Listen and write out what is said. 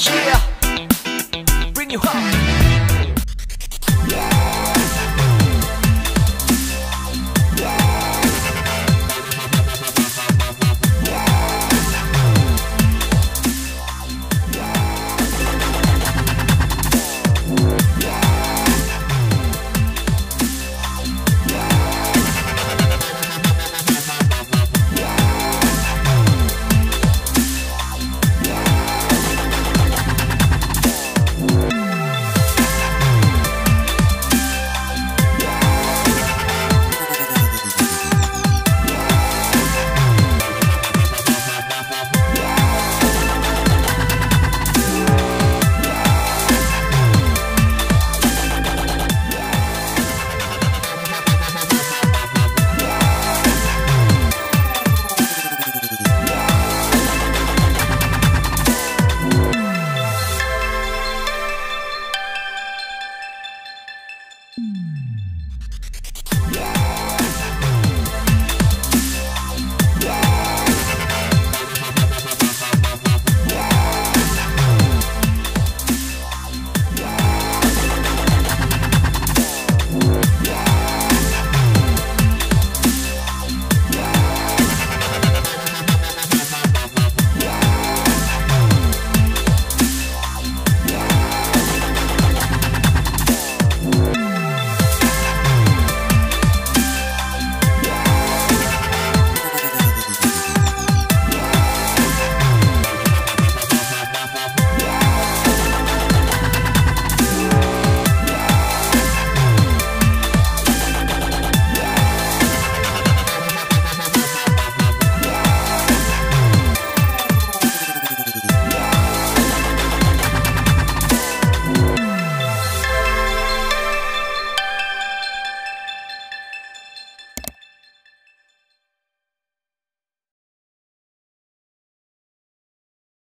Yeah, bring you up.